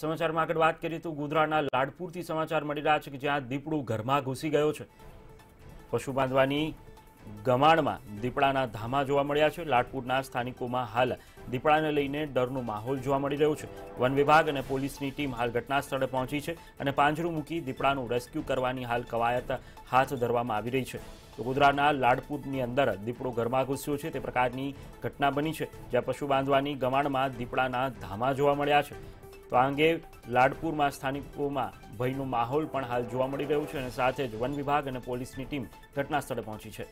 સમાચારમાં આગળ વાત કરીએ તો ગોધરાના લાડપુરથી સમાચાર મળી રહ્યા છે કે જ્યાં દીપડું ઘરમાં ઘૂસી ગયો છે. પશુ બાંધવાની ગમાણમાં દીપડાના ધામા જોવા મળ્યા છે. લાડપુરના સ્થાનિકોમાં હાલ દીપડાને લઈને ડરનો માહોલ જોવા મળી રહ્યો છે. વન વિભાગ અને પોલીસની ટીમ હાલ ઘટના સ્થળે પહોંચી છે અને પાંજરું મૂકી દીપડાનું રેસ્ક્યુ કરવાની હાલ કવાયત હાથ ધરવામાં આવી રહી છે. તો ગોધરાના લાડપુરની અંદર દીપડો ઘરમાં ઘૂસ્યો છે. તે પ્રકારની ઘટના બની છે, જ્યાં પશુ બાંધવાની ગમાણમાં દીપડાના ધામા જોવા મળ્યા છે. તો આ અંગે લાડપુરમાં, સ્થાનિકોમાં ભયનો માહોલ પણ હાલ જોવા મળી રહ્યો છે અને સાથે જ વન વિભાગ અને પોલીસની ટીમ ઘટના સ્થળે પહોંચી છે.